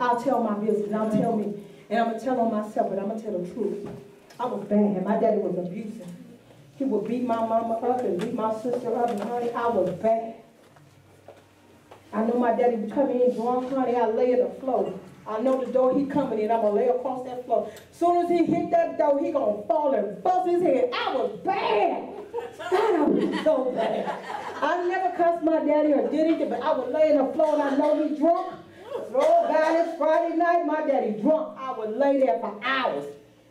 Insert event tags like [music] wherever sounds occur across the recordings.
I'll tell my business, I'll tell me, and I'm gonna tell on myself, but I'm gonna tell the truth. I was bad. My daddy was abusive. He would beat my mama up and beat my sister up, and honey, I was bad. I know my daddy would come in drunk, honey, I lay in the floor. I know the door he coming in, I'm gonna lay across that floor. Soon as he hit that door, he gonna fall and bust his head. I was bad. God, I was so bad. I never cussed my daddy or did anything, but I would lay on the floor and I know he drunk. Oh God, it's Friday night, my daddy drunk. I would lay there for hours.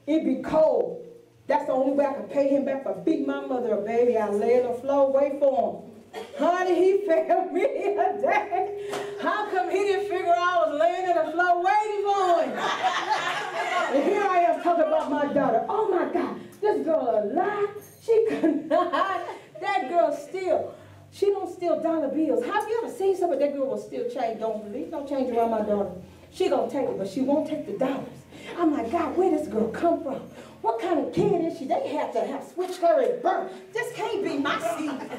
It'd be cold. That's the only way I could pay him back for beating my mother up, baby. I lay on the floor, wait for him. Honey, he [laughs] failed me a day. How come he didn't figure I was laying on the floor waiting for him? and here I am talking about my daughter. Oh my God, this girl alive. She could [laughs] not. That girl still. She don't steal dollar bills. Have you ever seen somebody that girl will steal change? Don't believe, don't change around my daughter. She gonna take it, but she won't take the dollars. I'm like, God, where this girl come from? What kind of kid is she? They have to have switched her at birth. This can't be my seed.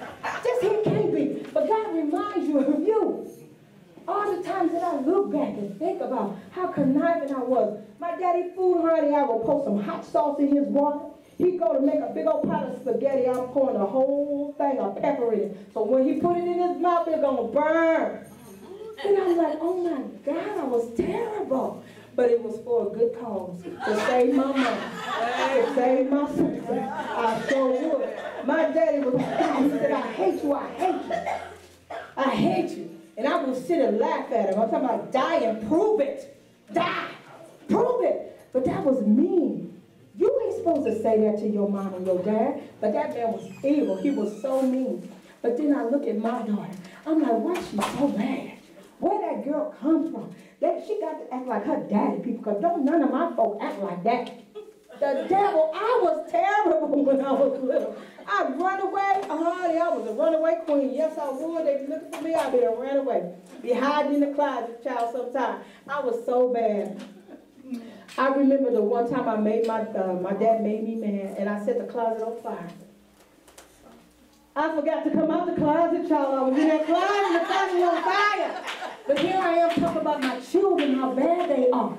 This here can't be. But God reminds you of you. All the times that I look back and think about how conniving I was. My daddy food honey, I will put some hot sauce in his water. He go to make a big old pot of spaghetti. I'm pouring the whole thing of pepper in it. So when he put it in his mouth, it's gonna burn. And I'm like, oh my God, I was terrible. But it was for a good cause. To save my mom. To save my sister. I so would. My daddy was like, God, he said, I hate you, I hate you. I hate you. And I would sit and laugh at him. I'm talking about die and prove it. Die. Prove it. But that was mean. Supposed to say that to your mom and your dad. But that man was evil. He was so mean. But then I look at my daughter. I'm like, why is she so bad? Where that girl come from? That she got to act like her daddy people, because don't none of my folk act like that. The devil, I was terrible [laughs] when I was little. I'd run away, oh, honey, I was a runaway queen. Yes, I would. They be looking for me, I'd be a runaway. Be hiding in the closet, child, sometime. I was so bad. I remember the one time I made my, uh, my dad made me mad, and I set the closet on fire. I forgot to come out the closet, y'all. I was in that closet, the closet was on fire. But here I am talking about my children, how bad they are.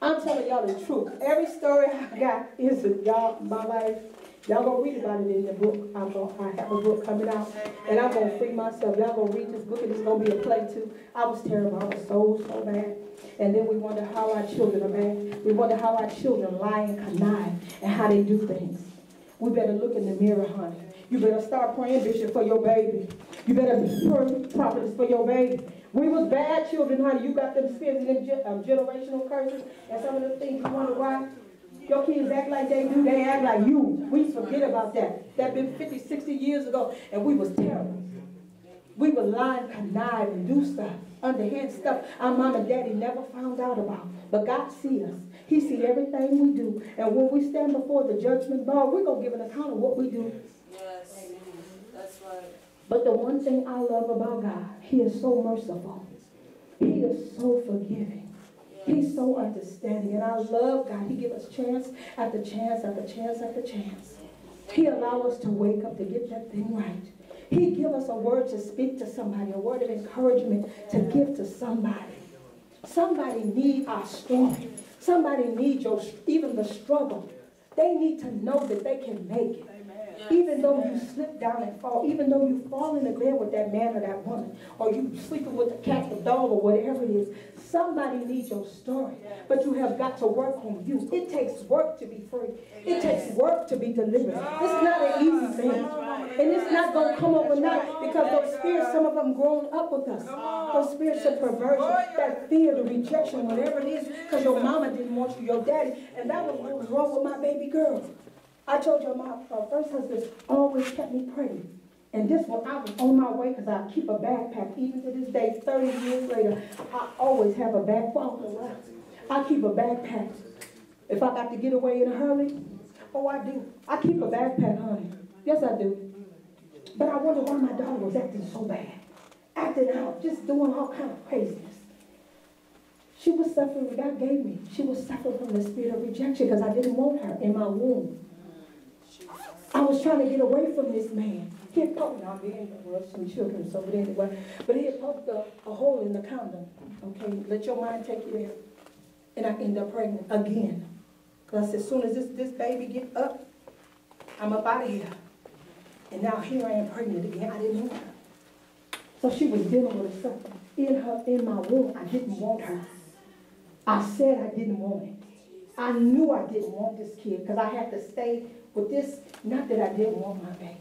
I'm telling y'all the truth. Every story I got is y'all, my life. Y'all gonna read about it in the book. I'm gonna, I have a book coming out, and I'm gonna free myself. Y'all gonna read this book, and it's gonna be a play too. I was terrible. I was so so bad. And then we wonder how our children bad. We wonder how our children lie and connive and how they do things. We better look in the mirror, honey. You better start praying, Bishop, for your baby. You better pray prophetess for your baby. We was bad children, honey. You got them spins and them um, generational curses and some of the things you wonder why. Your kids act like they do, they act like you. We forget about that. That been 50, 60 years ago, and we was terrible. We would lie and connive and do stuff, underhand stuff our mom and daddy never found out about. But God see us. He see everything we do. And when we stand before the judgment bar, we're going to give an account of what we do. Yes, that's right. But the one thing I love about God, He is so merciful. He is so forgiving. He's so understanding. And I love God. He give us chance after chance after chance after chance. He allow us to wake up to get that thing right. He give us a word to speak to somebody, a word of encouragement to give to somebody. Somebody need our story. Somebody need your, even the struggle. They need to know that they can make it. Even though you slip down and fall, even though you fall in the bed with that man or that woman, or you sleeping with the cat, the dog, or whatever it is, somebody needs your story. But you have got to work on you. It takes work to be free. It takes work to be delivered. It's not an easy thing. And it's not going to come overnight because those spirits, some of them grown up with us. Those spirits of perversion, that fear, the rejection, whatever it is, because your mama didn't want you, your daddy. And that was what was wrong with my baby girl. I told you my uh, first husband always kept me praying. And this one, I was on my way because I keep a backpack. Even to this day, 30 years later, I always have a backpack. I keep a backpack. If I got to get away in a hurry, oh, I do. I keep a backpack, honey. Yes, I do. But I wonder why my daughter was acting so bad. Acting out, just doing all kind of craziness. She was suffering, God gave me. She was suffering from the spirit of rejection because I didn't want her in my womb. I was trying to get away from this man. he had poked, now me well, some children, so but anyway, but he had poked a, a hole in the condom. Okay, let your mind take you there. And I ended up pregnant again. Because as soon as this, this baby get up, I'm up out of here. And now here I am pregnant again. I didn't want her. So she was dealing with something in her, in my womb. I didn't want her. I said I didn't want it. I knew I didn't want this kid because I had to stay with this. Not that I didn't want my baby.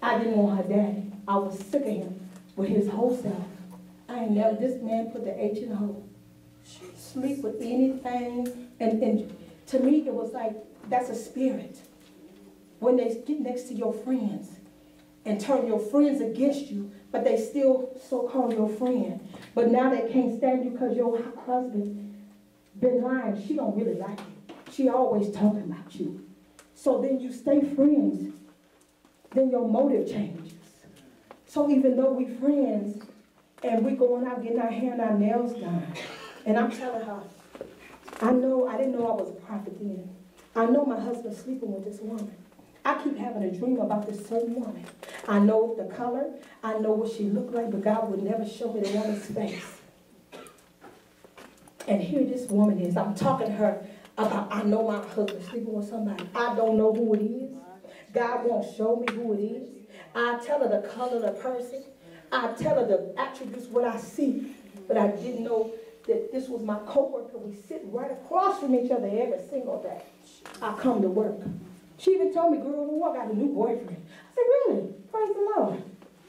I didn't want her daddy. I was sick of him with his whole self. I ain't never, this man put the H in hole. Sleep with anything. And, and to me, it was like, that's a spirit. When they get next to your friends and turn your friends against you, but they still so-called your friend. But now they can't stand you because your husband been lying. She don't really like you. She always talking about you. So then you stay friends. Then your motive changes. So even though we friends and we going out getting our hair and our nails done, and I'm telling her, I know, I didn't know I was a prophet then. I know my husband's sleeping with this woman. I keep having a dream about this certain woman. I know the color, I know what she looked like, but God would never show me the woman's face. And here this woman is. I'm talking to her about, I know my husband sleeping with somebody. I don't know who it is. God won't show me who it is. I tell her the color of the person. I tell her the attributes, what I see. But I didn't know that this was my coworker. We sit right across from each other every single day. I come to work. She even told me, girl, I got a new boyfriend. I said, really? Praise the Lord.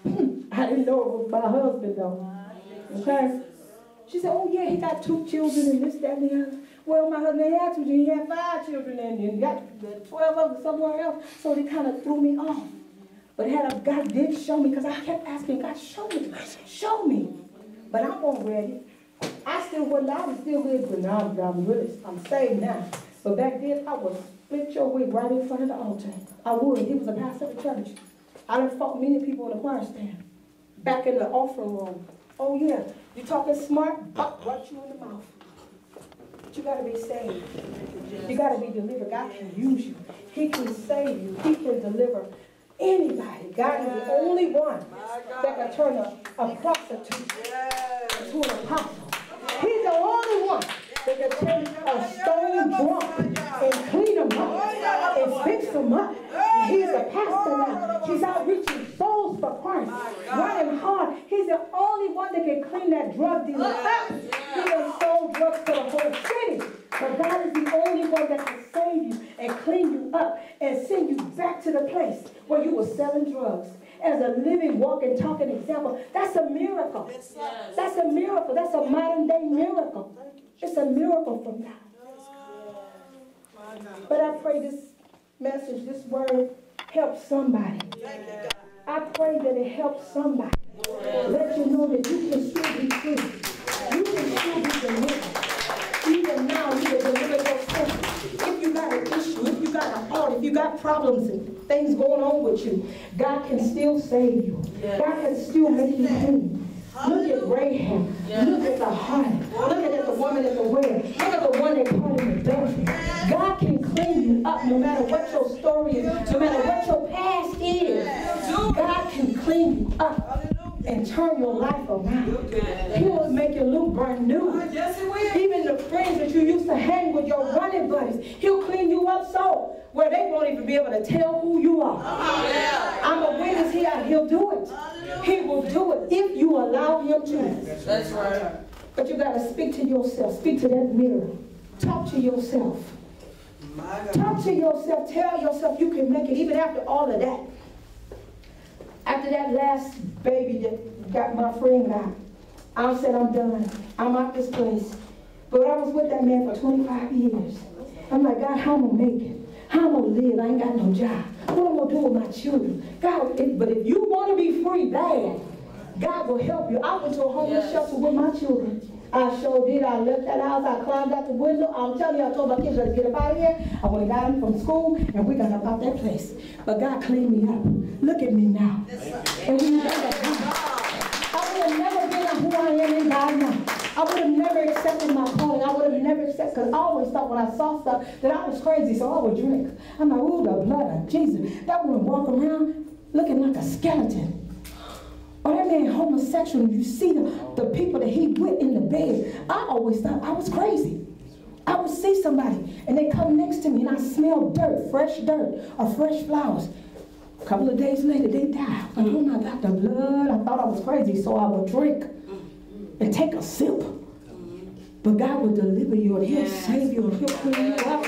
[laughs] I didn't know it was my husband, though. Okay? She said, oh, yeah, he got two children and this, that, and the other. Well, my husband had two children. He had five children and, and got the 12 of them somewhere else. So they kind of threw me off. But had a, God did show me, because I kept asking, God, show me, show me. But I'm already. I still wasn't, I was still living, but now I'm, I'm really, I'm saved now. But back then, I was split your wig right in front of the altar. I would. He was a pastor of the church. I done fought many people in the choir stand. Back in the offering room. Oh yeah, you talking smart? Buck right you in the mouth. But you gotta be saved. You gotta be delivered. God can use you. He can save you. He can deliver anybody. God is the only one that can turn a, a prostitute into an apostle. He's the only one that can take a stone drunk and clean them up and fix them up. He's a pastor now. He's out reaching souls for Christ, running hard. He's the only one that can clean that drug dealer up. He has sold drugs to the whole city. But God is the only one that can save you and clean you up and send you back to the place where you were selling drugs as a living, walking, talking example. That's a miracle. That's a miracle. That's a modern day miracle. It's a miracle from God. But I pray this message, this word, helps somebody. I pray that it helps somebody. Let you know that you can still be free. You can still be delivered. Even now, you can deliver yourself. If you got an issue, if you got a heart, if you got problems and things going on with you, God can still save you. God can still make you clean. Look at Rahab. Look at the heart. Look at the woman at the well. No matter what your story is, no matter what your past is. God can clean you up and turn your life around. He will make you look brand new. Even the friends that you used to hang with, your running buddies, he'll clean you up so where they won't even be able to tell who you are. I'm a witness here. He'll do it. He will do it if you allow him to. That's right. But you got to speak to yourself. Speak to that mirror. Talk to yourself. Talk to yourself. Tell yourself you can make it even after all of that. After that last baby that got my friend got, I said, I'm done. I'm out this place. But I was with that man for 25 years. I'm like, God, how am I going to make it? How am I going to live? I ain't got no job. What am I going to do with my children? God, if, but if you want to be free bad, God will help you. I went to a homeless Yes. shelter with my children. I sure did. I left that house. I climbed out the window. I'm telling you, I told my kids, let's get up out of here. I went and got them from school, and we got up out that place. But God cleaned me up. Look at me now. And we got that God. I would have never been who I am in God now. I would have never accepted my calling. I would have never accepted, because I always thought when I saw stuff that I was crazy, so I would drink. I'm like, ooh, the blood of Jesus. That would walk around. looking like a skeleton. Or that man homosexual, you see the, the people that he with in the bed. I always thought I was crazy. I would see somebody and they come next to me and I smell dirt, fresh dirt or fresh flowers. A couple of days later, they die. Like, oh my God, the blood. I thought I was crazy, so I would drink and take a sip. But God will deliver you and He'll save you and He'll clean you up.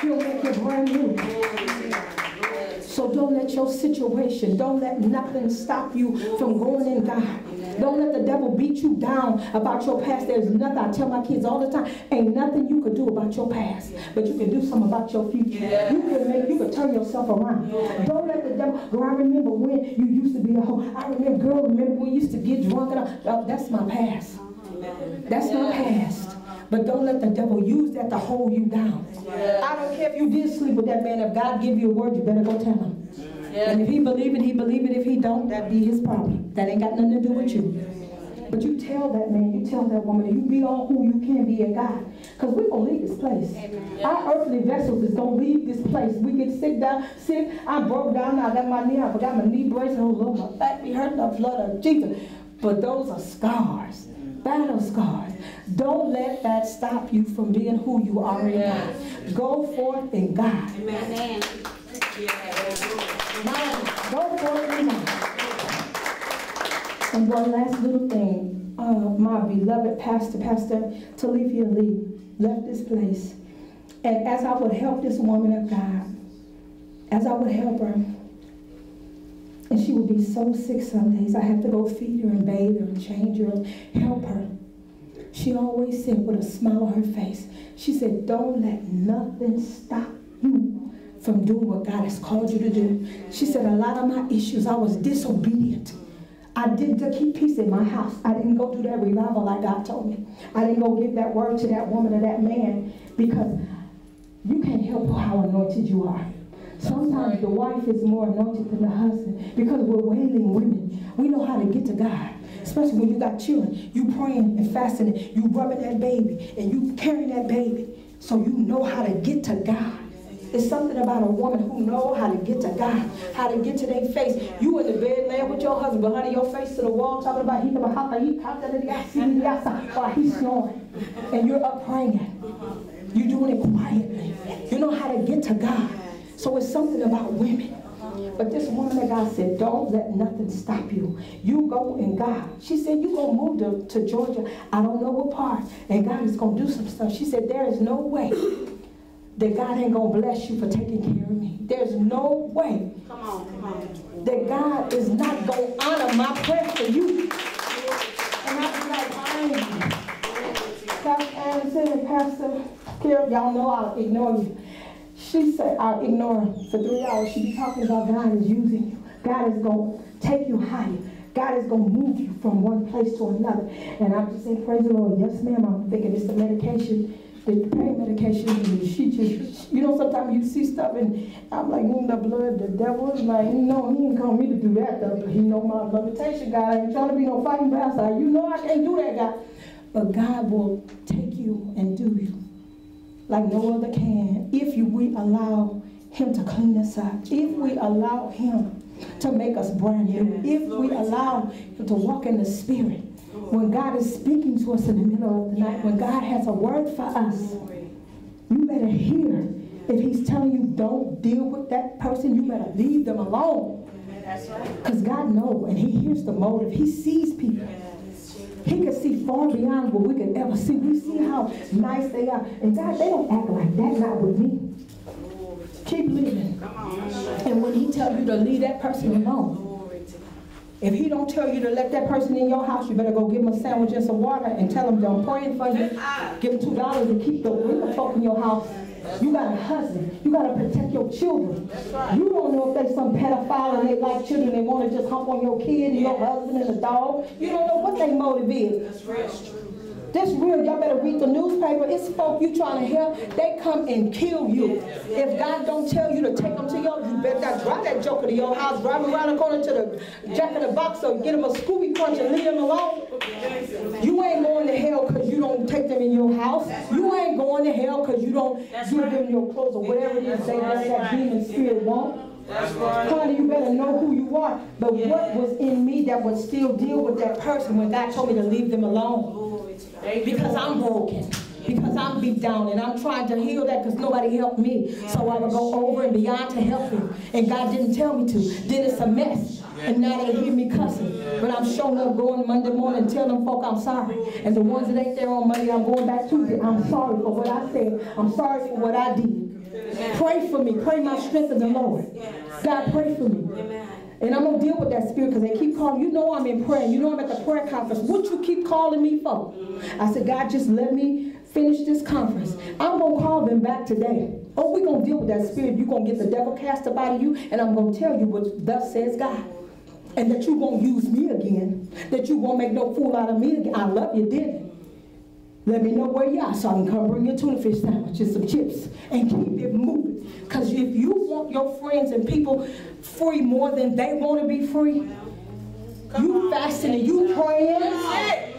He'll make you brand new. So don't let your situation, don't let nothing stop you from going in God. Don't let the devil beat you down about your past. There's nothing, I tell my kids all the time, ain't nothing you could do about your past, but you can do something about your future. You can make, you can turn yourself around. Don't let the devil, girl, I remember when you used to be a hoe. I remember, girl, remember when you used to get drunk and all. Oh, that's my past. That's my past. But don't let the devil use that to hold you down. I don't care if you did sleep with that man. If God give you a word, you better go tell him. And if he believe it, he believe it. If he don't, that be his problem. That ain't got nothing to do with you. But you tell that man, you tell that woman, and you be all who you can be in God. Because we're going to leave this place. Amen. Our earthly vessels is going to leave this place. We get sick down, sick. I broke down. I got my knee. I forgot my knee brace. Oh, Lord, my back be hurting the blood of Jesus. But those are scars, battle scars. Don't let that stop you from being who you are in God. Go forth in God. Amen. Go forth in God. And one last little thing. Uh, my beloved pastor, Pastor Talifia Lee, left this place. And as I would help this woman of God, as I would help her, and she would be so sick some days, I have to go feed her and bathe her and change her and help her. She always said with a smile on her face, she said, don't let nothing stop you from doing what God has called you to do. She said, a lot of my issues, I was disobedient. I did to keep peace in my house. I didn't go do that revival like God told me. I didn't go give that word to that woman or that man because you can't help how anointed you are. Sometimes the wife is more anointed than the husband because we're wailing women. We know how to get to God especially when you got children. You praying and fasting, you rubbing that baby, and you carrying that baby. So you know how to get to God. It's something about a woman who know how to get to God, how to get to their face. You in the bed laying with your husband, honey, your face to the wall, talking about he while he's snoring. And you're up praying. You're doing it quietly. You know how to get to God. So it's something about women. But this woman of God said, don't let nothing stop you. You go in God. She said, you going to move to, Georgia. I don't know what part. And God is going to do some stuff. She said, there is no way that God ain't going to bless you for taking care of me. There's no way that God is not going to honor my prayer for you. And I was like, I Pastor Anderson and Pastor Carol, y'all know I'll ignore you. She said, I'll ignore her for three hours. She be talking about God is using you. God is going to take you higher. God is going to move you from one place to another. And I'm just saying, praise the Lord. Yes, ma'am. I'm thinking it's the medication, the pain medication. She just, you know, sometimes you see stuff and I'm like, mm, the blood, the devil is like, no, he didn't call me to do that. Though. He know my limitation, God. I ain't trying to be no fighting bastard. You know I can't do that, God. But God will take you and do you like no other can if you, we allow him to clean us up, if we allow him to make us brand new, if we allow him to walk in the spirit. When God is speaking to us in the middle of the night, when God has a word for us, you better hear. If he's telling you don't deal with that person, you better leave them alone. Because God knows and he hears the motive. He sees people. He can see far beyond what we can ever see. We see how nice they are. And God, they don't act like that, not with me. Keep living. And when he tell you to leave that person alone, if he don't tell you to let that person in your house, you better go give him a sandwich and some water and tell him I'm praying for you. Give him two dollars to keep the wicked folk in your house. You got a husband. You got to protect your children. You don't know they some pedophile and they like children. They want to just hump on your kid and your husband and the dog. You don't know what their motive is. That's This real, y'all better read the newspaper. It's folk you trying to help. They come and kill you. If God don't tell you to take them to your, you better not drive that joker to your house. Drive him around the corner to the jack in the box or get him a Scooby crunch and leave him alone. You ain't going to hell because you don't take them in your house. You ain't going to hell because you don't give them your clothes or whatever it is they let that demon spirit want. That's right. Honey, you better know who you are. But what was in me that would still deal with that person when God told me to leave them alone? Glory to God. Because I'm broken. Because I'm beat down and I'm trying to heal that because nobody helped me. So I would go over and beyond to help him. And God didn't tell me to. Then it's a mess. And now they hear me cussing. But I'm showing up going Monday morning and telling them folk I'm sorry. And the ones that ain't there on Monday, I'm going back Tuesday. I'm sorry for what I said. I'm sorry for what I did. Pray for me. Pray my strength in the Lord. God, pray for me. Amen. And I'm gonna deal with that spirit because they keep calling. You know I'm in prayer. You know I'm at the prayer conference. What you keep calling me for? I said, God, just let me finish this conference. I'm gonna call them back today. Oh, we're gonna deal with that spirit. You're gonna get the devil cast up out of you, and I'm gonna tell you what thus says God. And that you won't use me again. That you won't make no fool out of me again. I love you, didn't let me know where you are so I can come bring you a tuna fish sandwich and some chips and keep it moving. Because if you want your friends and people free more than they want to be free, you fasting and you praying,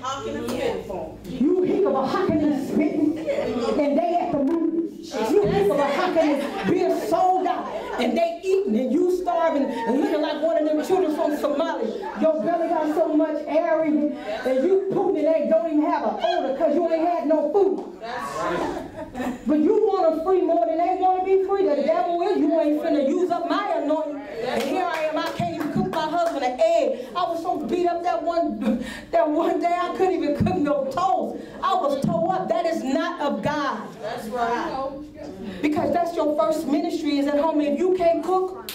Talking and spitting for you heap of a hocking and spitting, and they at the movies. You heap of a hocking and being sold out, and they eating and you starving and looking like one of them children from Somalia. Your belly got so much air in it, and you pooping and they don't even have an odor because you ain't had no food. But you want them free more than they want to be free. The devil is you ain't finna use up my anointing. And here I am, I can't even cook my husband an egg. I was so beat up that one that one day I couldn't even cook no toast. I was tore up. That is not of God. That's right. Because that's your first ministry is at home. If you can't cook,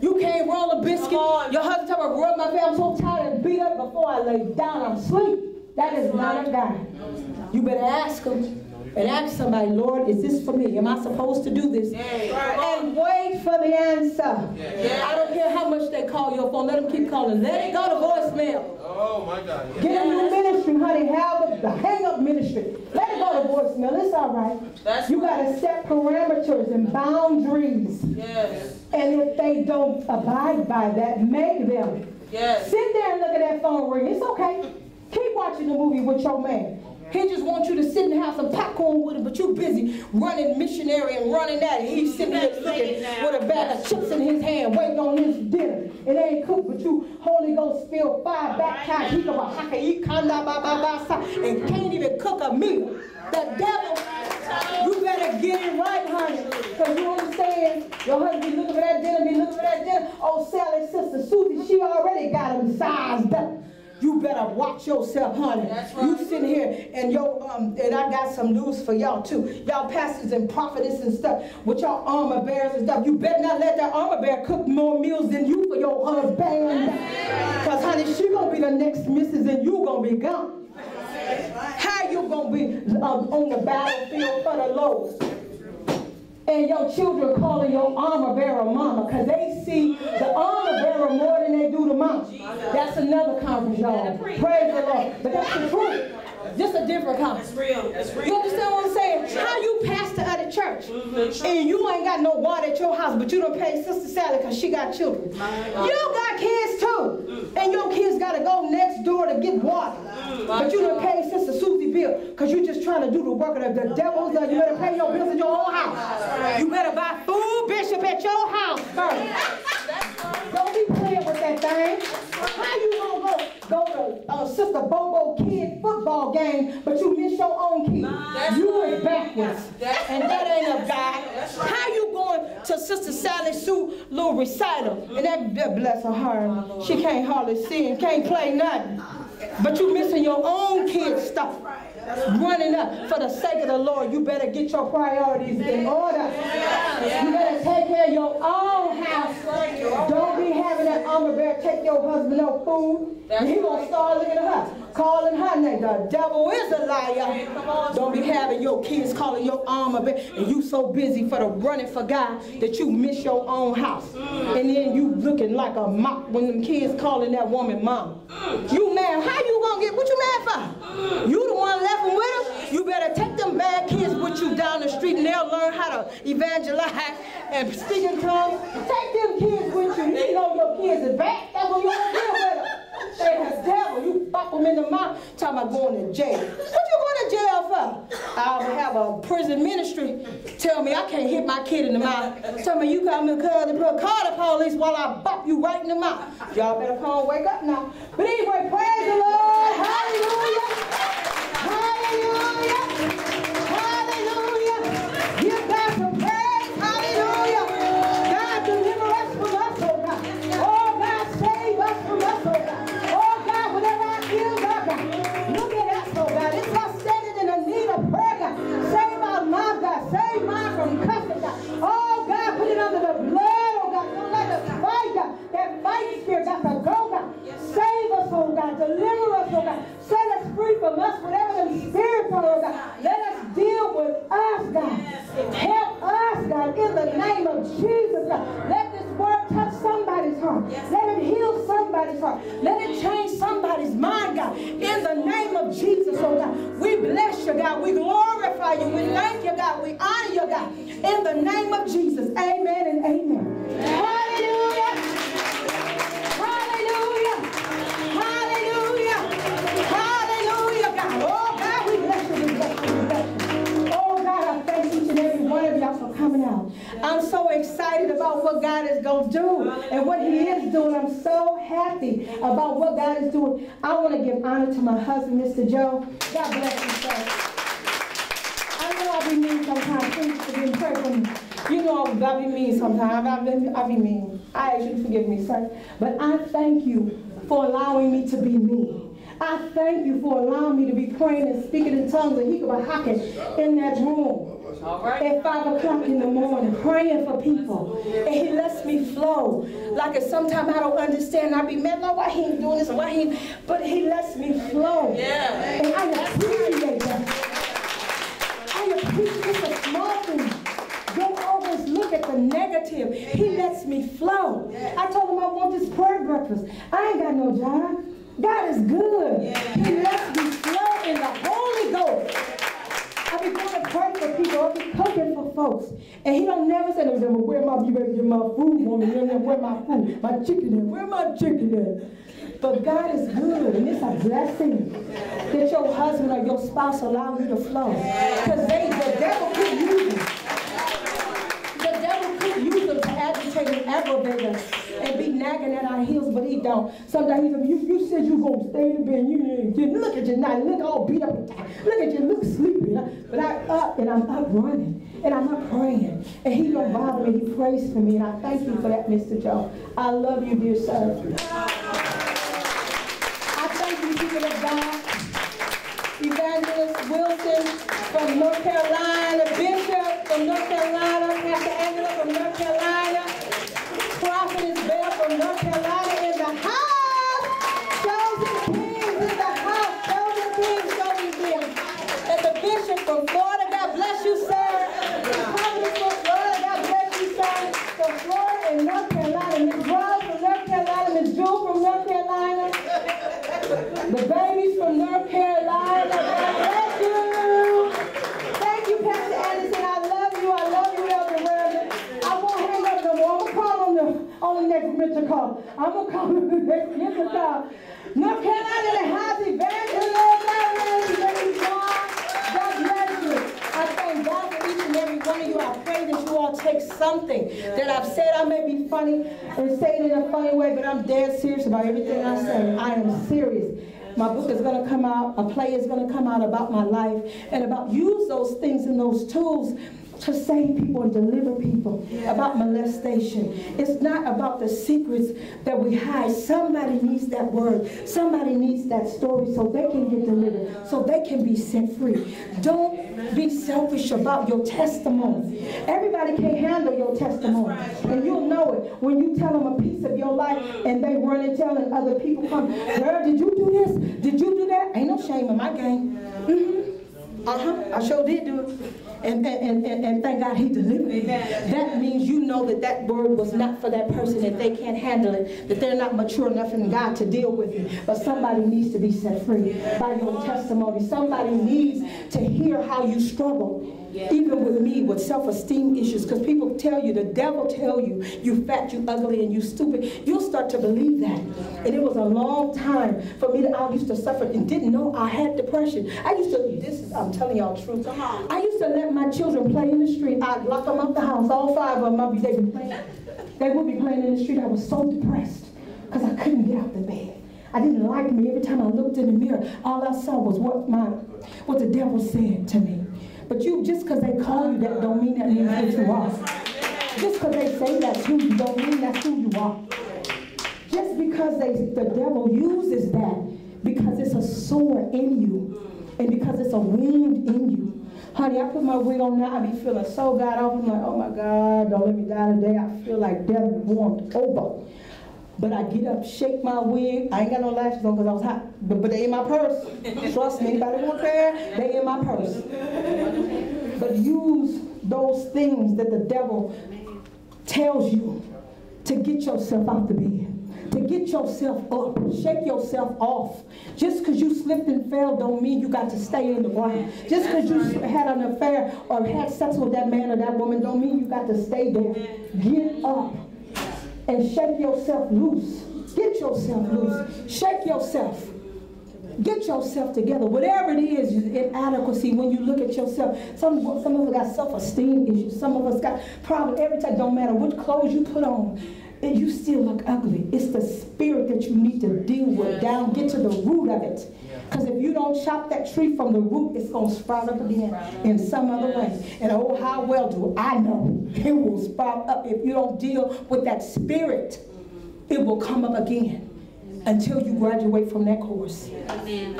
you can't roll a biscuit. Your husband tell me, rub my face. I'm so tired and beat up before I lay down. I'm asleep. That is not of God. You better ask him. And ask somebody, Lord, is this for me? Am I supposed to do this? And wait for the answer. I don't care how much they call your phone. Let them keep calling. Let it go to voicemail. Oh my God. Get a new ministry, honey. Have the hang up ministry. Let it go to voicemail. It's all right. You got to set parameters and boundaries. Yes. And if they don't abide by that, make them. Yes. Sit there and look at that phone ring. It's okay. Keep watching the movie with your man. He just wants you to sit and have some popcorn with him, but you busy running missionary and running that. And he's sitting there looking with a bag of chips in his hand, waiting on his dinner. It ain't cooked, but you Holy Ghost filled fire baptized. He go haka he kanda ba ba ba sa and can't even cook a meal. The devil, you better get it right, honey. Because you understand, your husband be looking for that dinner, be looking for that dinner. Oh, Sally, sister Susie, she already got him sized up. You better watch yourself, honey. That's You sitting here and yo, um, and I got some news for y'all too. Y'all pastors and prophetess and stuff with y'all armor bearers and stuff. You better not let that armor bearer cook more meals than you for your husband. Cause honey, she gonna be the next missus and you gonna be gone. How you gonna be um, on the battlefield for the Lord? And your children calling your armor bearer mama because they see the armor bearer more than they do the mama. That's another conference, y'all. Praise the Lord. But that's the truth. Just a different conference. It's real. It's You understand what I'm saying? How you pastor at a church and you ain't got no water at your house, but you don't pay Sister Sally because she got children. You got kids too, and your kids got to go next door to get water. But you don't pay Sister Susie bill because you just trying to do the work of the, the devil's. Uh, you better pay your bills in your own house. You better buy food, Bishop, at your house first. Don't be playing with that thing. How you gonna go go to uh, Sister Bobo kid football game, but you miss your own kid? You is backwards, and that ain't of God. How you going to Sue little recital, and that, bless her heart, she can't hardly sing, can't play nothing, but you missing your own kid stuff. Running up for the sake of the Lord, you better get your priorities in order. You better take care of your own house. Don't be having that armor bear take your husband no food. And he gonna start looking at her, calling her name. The devil is a liar. Don't be having your kids calling your armor bear, and you so busy for the running for God that you miss your own house. And then you looking like a mop when them kids calling that woman mom. You What you mad for? You the one left them with them. You better take them bad kids with you down the street, and they'll learn how to evangelize and speak in tongues. Take them kids with you. You know your kids is bad. That's what you want to them. They the devil. You pop them in the mouth. Talking about going to jail. What you going to jail for? I'll have a prison ministry tell me I can't hit my kid in the mouth. Tell me you come and call the, call the police while I bop you right in the mouth. Y'all better come wake up now. But anyway, praise the Lord. Hallelujah. Hallelujah. And what He is doing. I'm so happy about what God is doing. I want to give honor to my husband, Mr. Joe. God bless you, sir. I know I be mean sometimes. Forgive me. Pray for me. You know I be mean sometimes. I be, I be mean. I ask you to forgive me, sir. But I thank you for allowing me to be me. I thank you for allowing me to be praying and speaking in tongues and hiccup in that room at 5 o'clock in the morning, praying for people. And he lets me flow. Like sometimes I don't understand. I be mad, Lord, why he ain't doing this, why he. But he lets me flow. Yeah. And I appreciate that. I appreciate it's a small thing. Don't always look at the negative. He lets me flow. I told him I want this prayer breakfast. I ain't got no job. God is good. He lets me flow in the Holy Ghost. I be going to pray for people. I be cooking for folks. And where my, you better get my food, woman. Where my food? My chicken? Where my chicken? But God is good, and it's a blessing that your husband or your spouse allow you to flow. Because they, the devil could use them. The devil could use them to agitate and aggravate us and be nagging at our heels, but he don't. Sometimes he said, you, you said you to stay in the bed, you didn't get, look at you now, look all beat up. Look at you, look sleepy. But I up and I'm up running and I'm not praying. And he don't bother me, he prays for me. And I thank you for that, Mr. Joe. I love you, dear sir. I thank you, people of God. Evangelist Wilson from North Carolina, Bishop from North Carolina, Pastor Angela from North Carolina, Prophetess Bell from North Carolina in the house, Chosen Kings in the house, Chosen Kings, Chosen Kings. And the Bishop from Florida, God bless you, sir. Prophetess from Florida, God bless you, sir. From Florida and North Carolina, Miss Rose from North Carolina, Miss Jewel from North Carolina. The babies from North Carolina. God bless you. Thank you, Pastor Anderson. I love you. I love you, Elder Reverend. I won't hang up no more. I'm gonna call on the on the next mentor call. I'm gonna call on the next mentor call. North Carolina, the house evangelist. Praise God. God bless you. I thank God for each and every one of you. I pray that you all take something that I've said. I may be funny and say it in a funny way, but I'm dead serious about everything I say. I am serious. My book is going to come out, a play is going to come out about my life and about use those things and those tools to save people and deliver people about molestation. It's not about the secrets that we hide. Somebody needs that word. Somebody needs that story so they can get delivered, so they can be set free. Don't be selfish about your testimony. Everybody can't handle your testimony. And you'll know it when you tell them a piece of your life and they run and telling other people, come, girl, did you do this? Did you do that? Ain't no shame in my game. Mm-hmm. Uh-huh. I sure did do it. And, and, and, and thank God he delivered me. That means you know that that word was not for that person, that they can't handle it, that they're not mature enough in God to deal with it. But somebody needs to be set free by your testimony. Somebody needs to hear how you struggle. Even with me, with self-esteem issues, because people tell you, the devil tell you, you fat, you ugly, and you stupid. You'll start to believe that. And it was a long time for me that I used to suffer and didn't know I had depression. I used to, this is, I'm telling y'all the truth. I used to let my children play in the street. I'd lock them up the house, all five of them, I'd be, they'd be playing. They would be playing in the street. I was so depressed because I couldn't get out the bed. I didn't like me. Every time I looked in the mirror, all I saw was what my, what the devil said to me. But you, just because they call you that, don't mean that means that you are. Just because they say that's who you, don't mean that's who you are. Just because they, the devil uses that, because it's a sore in you, and because it's a wound in you. Honey, I put my wig on now, I be feeling so God awful. I'm like, oh my God, don't let me die today. I feel like death warmed over. But I get up, shake my wig. I ain't got no lashes on because I was hot. But, but they in my purse. Trust me, anybody want care? They in my purse. But use those things that the devil tells you to get yourself out the bed. To get yourself up, shake yourself off. Just because you slipped and fell don't mean you got to stay in the ground. Just because you had an affair or had sex with that man or that woman don't mean you got to stay there. Get up and shake yourself loose. Get yourself loose. Shake yourself. Get yourself together. Whatever it is, inadequacy, when you look at yourself, some, some of us got self-esteem issues. Some of us got problems every time. Don't matter what clothes you put on, and you still look ugly. It's the spirit that you need to deal with down. Get to the root of it. Because if you don't chop that tree from the root, it's going to sprout up again in some other way. And oh, how well do I know it will sprout up if you don't deal with that spirit. It will come up again until you graduate from that course. Amen.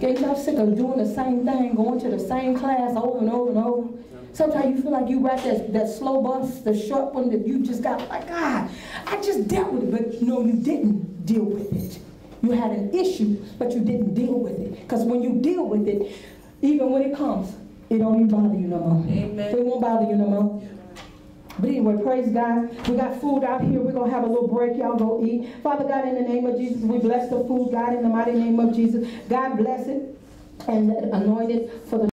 Get y'all sick of doing the same thing, going to the same class over and over and over. Sometimes you feel like you ride that, that slow bus, the short one that you just got like, God, I just dealt with it. But no, you didn't deal with it. You had an issue, but you didn't deal with it. Because when you deal with it, even when it comes, it don't even bother you no more. Amen. It won't bother you no more. But anyway, praise God. We got food out here. We're going to have a little break. Y'all go eat. Father God, in the name of Jesus, we bless the food, God, in the mighty name of Jesus. God bless it and anoint it for the